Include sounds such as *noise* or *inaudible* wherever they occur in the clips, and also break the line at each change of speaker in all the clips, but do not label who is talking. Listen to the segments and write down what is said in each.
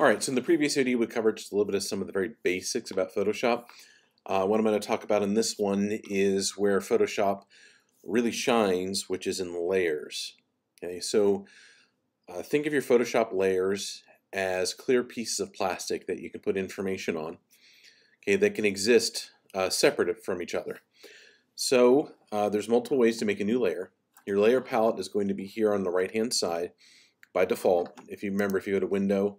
Alright, so in the previous video we covered just a little bit of some of the very basics about Photoshop. Uh, what I'm going to talk about in this one is where Photoshop really shines, which is in layers. Okay, so uh, think of your Photoshop layers as clear pieces of plastic that you can put information on, okay, that can exist uh, separate from each other. So uh, there's multiple ways to make a new layer. Your layer palette is going to be here on the right hand side by default. If you remember, if you go to Window,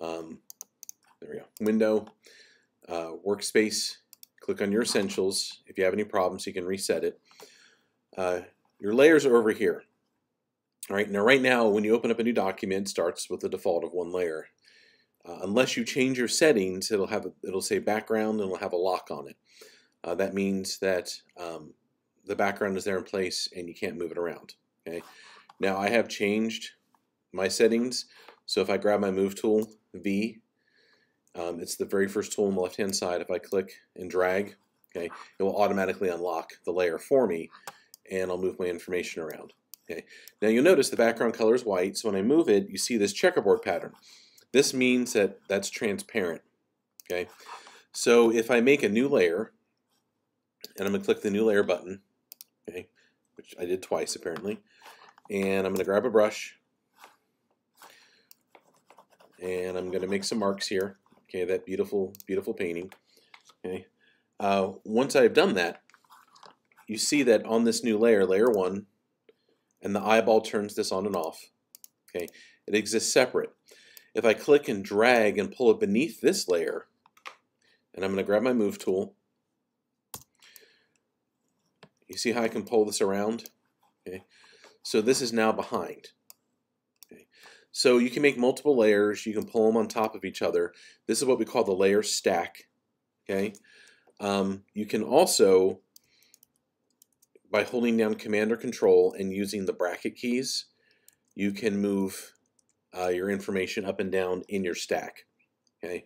um, there we go, Window, uh, Workspace, click on your Essentials. If you have any problems, you can reset it. Uh, your layers are over here. All right, now right now, when you open up a new document, it starts with the default of one layer. Uh, unless you change your settings, it'll have a, it'll say background and it'll have a lock on it. Uh, that means that um, the background is there in place and you can't move it around. Okay. Now I have changed my settings. So if I grab my move tool, V, um, it's the very first tool on the left hand side. If I click and drag, okay, it will automatically unlock the layer for me and I'll move my information around. Okay. Now you'll notice the background color is white, so when I move it, you see this checkerboard pattern. This means that that's transparent. Okay. So if I make a new layer, and I'm going to click the new layer button, okay, which I did twice apparently, and I'm going to grab a brush, and I'm going to make some marks here. Okay, that beautiful, beautiful painting. Okay, uh, once I've done that, you see that on this new layer, layer one, and the eyeball turns this on and off. Okay, it exists separate. If I click and drag and pull it beneath this layer, and I'm going to grab my move tool, you see how I can pull this around? Okay, so this is now behind. So you can make multiple layers. You can pull them on top of each other. This is what we call the layer stack. Okay. Um, you can also, by holding down Command or Control and using the bracket keys, you can move uh, your information up and down in your stack. Okay.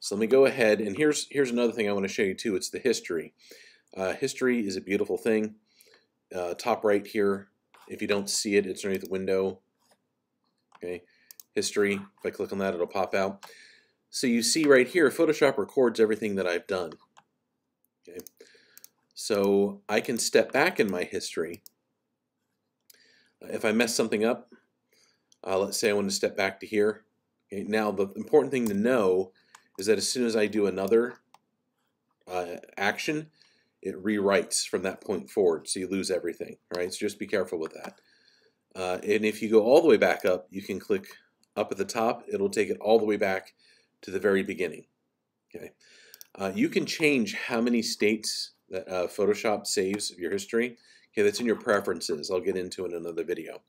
So let me go ahead and here's here's another thing I want to show you too. It's the history. Uh, history is a beautiful thing. Uh, top right here, if you don't see it, it's underneath the window okay history if I click on that it'll pop out. So you see right here Photoshop records everything that I've done okay? So I can step back in my history. If I mess something up uh, let's say I want to step back to here okay? Now the important thing to know is that as soon as I do another uh, action it rewrites from that point forward so you lose everything all right? So just be careful with that uh, and if you go all the way back up, you can click up at the top. It'll take it all the way back to the very beginning. Okay. Uh, you can change how many states that uh, Photoshop saves of your history. Okay, that's in your preferences. I'll get into in another video.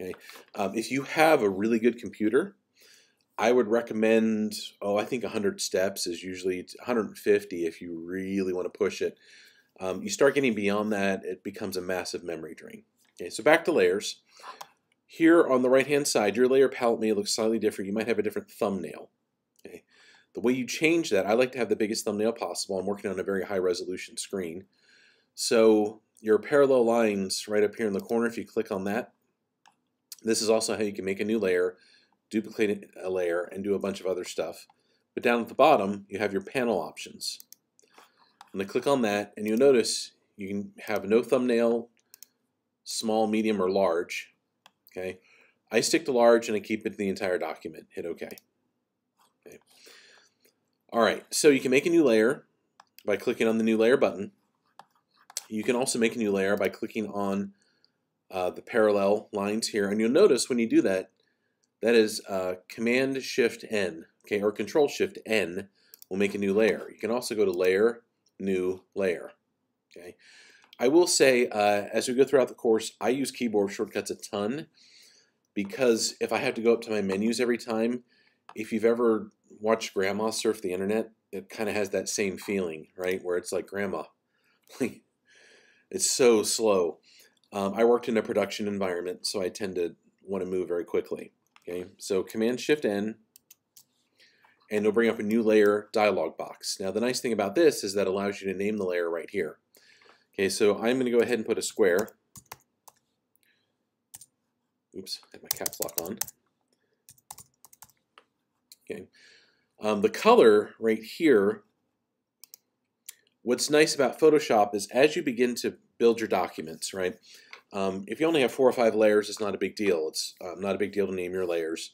Okay. Um, if you have a really good computer, I would recommend, oh, I think 100 steps is usually 150 if you really want to push it. Um, you start getting beyond that, it becomes a massive memory drain. Okay, so back to layers. Here on the right hand side, your layer palette may look slightly different. You might have a different thumbnail. Okay. The way you change that, I like to have the biggest thumbnail possible. I'm working on a very high resolution screen. So your parallel lines right up here in the corner, if you click on that, this is also how you can make a new layer, duplicate a layer, and do a bunch of other stuff. But down at the bottom, you have your panel options. I'm going to click on that, and you'll notice you can have no thumbnail, small, medium, or large. Okay, I stick to large and I keep it the entire document. Hit OK. Okay. All right, so you can make a new layer by clicking on the new layer button. You can also make a new layer by clicking on uh, the parallel lines here, and you'll notice when you do that, that is uh, Command Shift N, okay, or Control Shift N will make a new layer. You can also go to Layer, New Layer, okay. I will say, uh, as we go throughout the course, I use keyboard shortcuts a ton because if I have to go up to my menus every time, if you've ever watched grandma surf the internet, it kind of has that same feeling, right? Where it's like, grandma, *laughs* it's so slow. Um, I worked in a production environment, so I tend to want to move very quickly. Okay, so Command Shift N, and it'll bring up a new layer dialog box. Now the nice thing about this is that allows you to name the layer right here. Okay, so I'm going to go ahead and put a square. Oops, I have my caps lock on. Okay, um, the color right here. What's nice about Photoshop is as you begin to build your documents, right? Um, if you only have four or five layers, it's not a big deal. It's um, not a big deal to name your layers.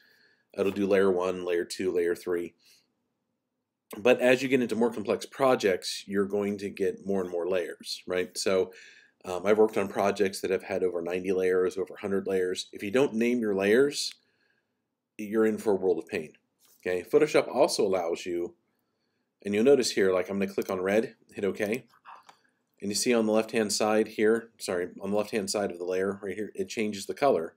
It'll do layer one, layer two, layer three. But as you get into more complex projects, you're going to get more and more layers, right? So um, I've worked on projects that have had over 90 layers, over 100 layers. If you don't name your layers, you're in for a world of pain. Okay, Photoshop also allows you, and you'll notice here, like I'm going to click on red, hit OK, and you see on the left-hand side here, sorry, on the left-hand side of the layer right here, it changes the color.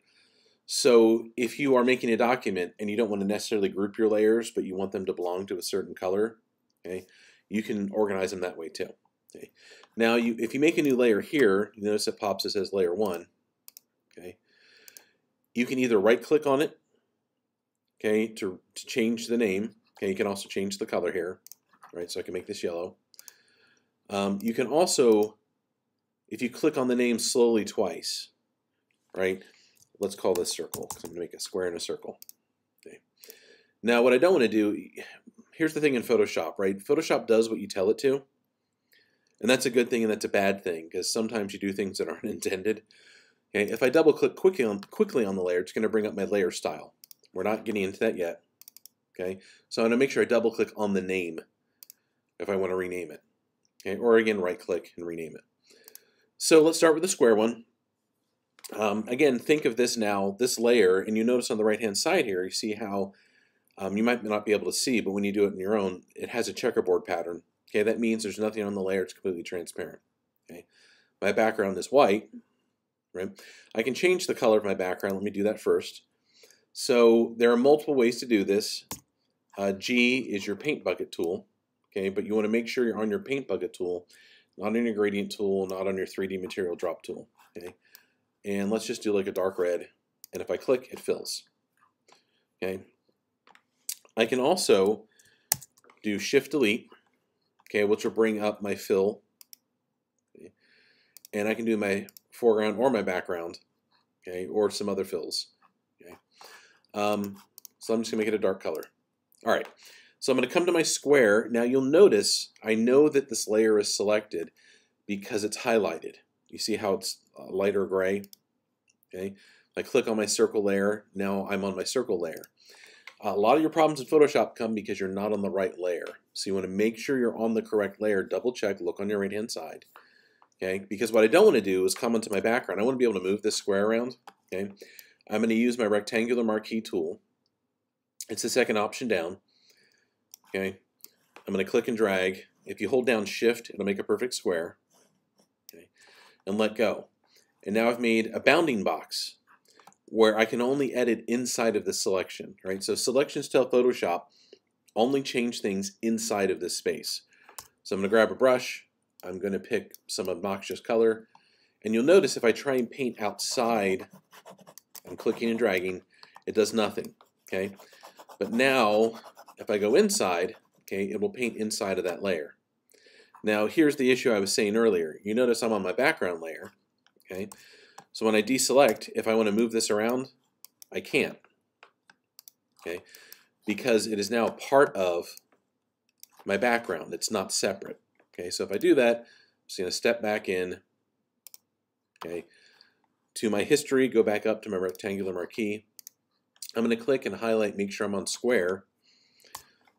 So if you are making a document and you don't want to necessarily group your layers, but you want them to belong to a certain color, okay, you can organize them that way too. Okay. Now, you, if you make a new layer here, you notice it pops, it says layer one. Okay. You can either right click on it, okay, to, to change the name. Okay, you can also change the color here, right? So I can make this yellow. Um, you can also, if you click on the name slowly twice, right? Let's call this circle because I'm going to make a square and a circle. Okay. Now, what I don't want to do, here's the thing in Photoshop, right? Photoshop does what you tell it to. And that's a good thing and that's a bad thing because sometimes you do things that aren't *laughs* intended. Okay, if I double click quickly on, quickly on the layer, it's going to bring up my layer style. We're not getting into that yet. Okay, so I'm going to make sure I double click on the name if I want to rename it. Okay, or again, right click and rename it. So let's start with the square one. Um, again, think of this now, this layer, and you notice on the right hand side here, you see how um, you might not be able to see, but when you do it in your own, it has a checkerboard pattern. Okay, that means there's nothing on the layer, it's completely transparent. Okay, my background is white, right? I can change the color of my background. Let me do that first. So there are multiple ways to do this. Uh, G is your paint bucket tool, okay, but you want to make sure you're on your paint bucket tool, not on your gradient tool, not on your 3D material drop tool, okay? And let's just do like a dark red, and if I click, it fills, okay? I can also do Shift Delete, okay, which will bring up my fill. Okay? And I can do my foreground or my background, okay, or some other fills. Okay. Um, so I'm just gonna make it a dark color. All right, so I'm gonna come to my square. Now you'll notice I know that this layer is selected because it's highlighted. You see how it's Uh, lighter gray? Okay. I click on my circle layer, now I'm on my circle layer. A lot of your problems in Photoshop come because you're not on the right layer. So you want to make sure you're on the correct layer, double check, look on your right hand side. Okay, because what I don't want to do is come into my background. I want to be able to move this square around. Okay, I'm going to use my rectangular marquee tool. It's the second option down. Okay, I'm going to click and drag. If you hold down shift, it'll make a perfect square. Okay, and let go. And now I've made a bounding box where I can only edit inside of the selection, right? So selections tell Photoshop only change things inside of this space. So I'm going to grab a brush, I'm going to pick some obnoxious color, and you'll notice if I try and paint outside, I'm clicking and dragging, it does nothing, okay? But now, if I go inside, okay, it will paint inside of that layer. Now, here's the issue I was saying earlier. You notice I'm on my background layer, okay? So when I deselect, if I want to move this around, I can't. Okay, because it is now part of my background. It's not separate. Okay, so if I do that, I'm just going to step back in. Okay, to my history, go back up to my rectangular marquee. I'm going to click and highlight, make sure I'm on square.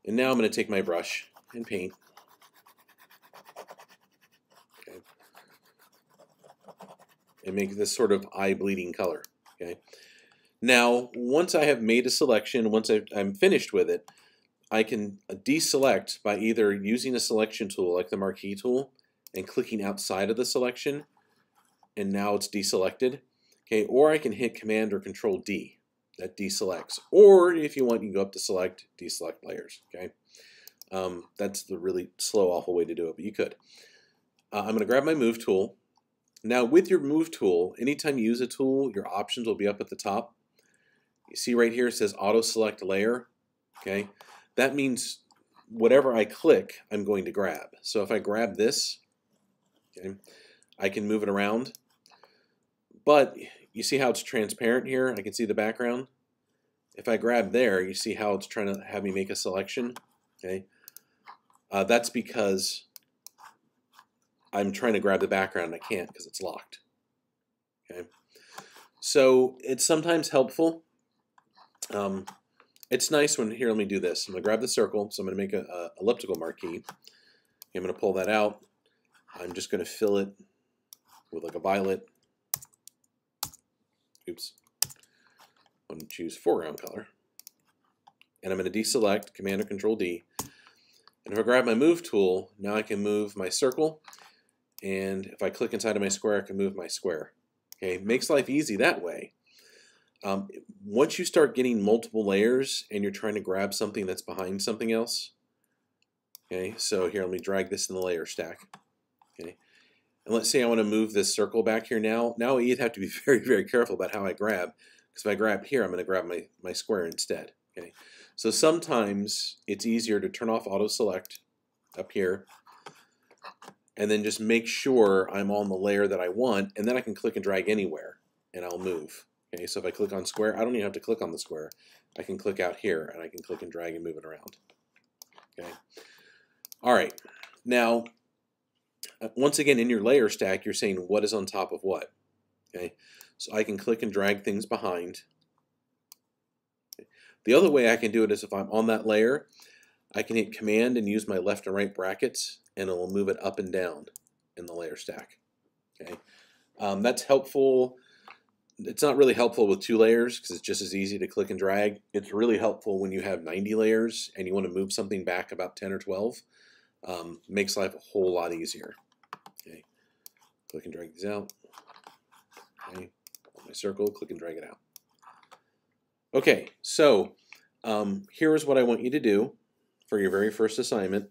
And now I'm going to take my brush and paint and make this sort of eye bleeding color. Okay. Now, once I have made a selection, once i am finished with it, I can deselect by either using a selection tool like the marquee tool and clicking outside of the selection, and now it's deselected. Okay, or I can hit Command or Control D. That deselects. Or if you want, you can go up to Select, deselect layers. Okay, um, that's the really slow, awful way to do it, but you could. Uh, I'm going to grab my Move tool, now with your move tool, anytime you use a tool, your options will be up at the top. You see right here it says auto select layer. Okay, that means whatever I click, I'm going to grab. So if I grab this, okay, I can move it around. But you see how it's transparent here? I can see the background. if I grab there, you see how it's trying to have me make a selection, okay? Uh, that's because I'm trying to grab the background and I can't because it's locked, okay? So it's sometimes helpful. Um, it's nice when, here, let me do this. I'm going to grab the circle, so I'm going to make an elliptical marquee. I'm going to pull that out. I'm just going to fill it with like a violet. Oops. I'm going to choose foreground color. And I'm going to deselect, Command or Control D. And if I grab my Move tool, now I can move my circle. And if I click inside of my square, I can move my square. Okay, makes life easy that way. Um, once you start getting multiple layers and you're trying to grab something that's behind something else, okay, so here, let me drag this in the layer stack. Okay, and let's say I want to move this circle back here now. Now you'd have to be *laughs* very, very careful about how I grab, because if I grab here, I'm going to grab my, my square instead. Okay, so sometimes it's easier to turn off auto select up here and then just make sure I'm on the layer that I want, and then I can click and drag anywhere, and I'll move. Okay, so if I click on square, I don't even have to click on the square. I can click out here, and I can click and drag and move it around. Okay. All right. Now, uh, once again, in your layer stack, you're saying what is on top of what. Okay. So I can click and drag things behind. The other way I can do it is if I'm on that layer, I can hit Command and use my left and right brackets, and it will move it up and down in the layer stack. Okay, um, that's helpful. It's not really helpful with two layers because it's just as easy to click and drag. It's really helpful when you have 90 layers and you want to move something back about 10 or 12. Um, makes life a whole lot easier. Okay, click and drag these out. Okay, my circle, click and drag it out. Okay, so um, here is what I want you to do for your very first assignment.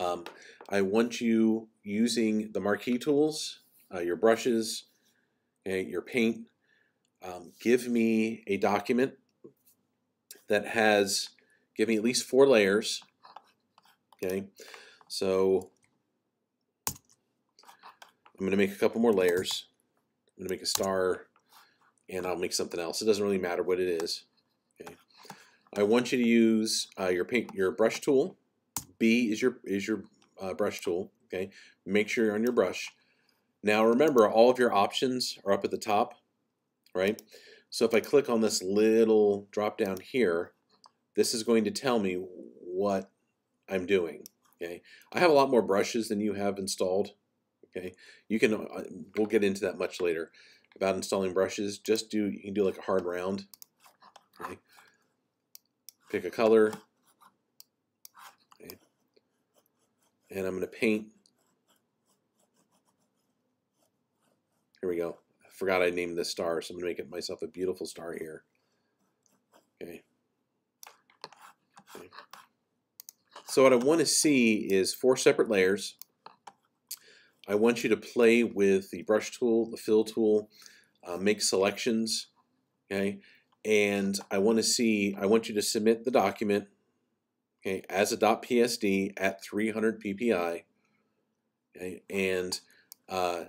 Um, I want you using the marquee tools, uh, your brushes, okay, your paint. Um, give me a document that has, give me at least four layers. Okay, so I'm going to make a couple more layers. I'm going to make a star and I'll make something else. It doesn't really matter what it is. Okay. I want you to use uh, your paint, your brush tool. B is your is your uh, brush tool. Okay, make sure you're on your brush. Now remember, all of your options are up at the top, right? So if I click on this little drop down here, this is going to tell me what I'm doing. Okay, I have a lot more brushes than you have installed. Okay, you can. Uh, we'll get into that much later about installing brushes. Just do you can do like a hard round. Okay, pick a color, okay. And I'm going to paint. Here we go. I forgot I named this star, so I'm going to make it myself a beautiful star here. Okay. okay. So what I want to see is four separate layers. I want you to play with the brush tool, the fill tool, uh, make selections, okay? and I want to see, I want you to submit the document okay, as a .psd at 300 ppi, okay, and uh,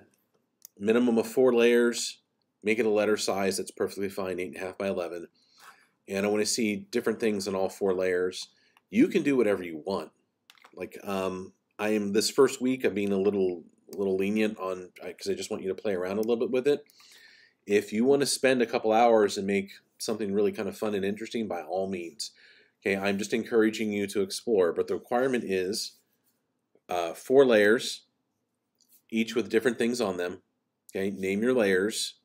minimum of four layers, make it a letter size that's perfectly fine, 8.5 by 11, and I want to see different things in all four layers. You can do whatever you want. Like um, I am this first week, I'm being a little, little lenient on because I just want you to play around a little bit with it. If you want to spend a couple hours and make something really kind of fun and interesting, by all means. Okay, I'm just encouraging you to explore, but the requirement is uh, four layers, each with different things on them. Okay, name your layers.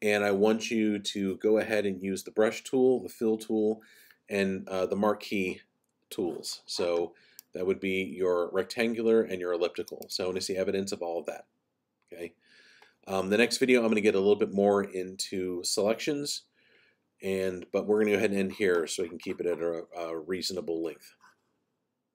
And I want you to go ahead and use the brush tool, the fill tool, and uh, the marquee tools. So that would be your rectangular and your elliptical. So I want to see evidence of all of that. Okay. Um, the next video, I'm going to get a little bit more into selections, and but we're going to go ahead and end here so we can keep it at a, a reasonable length.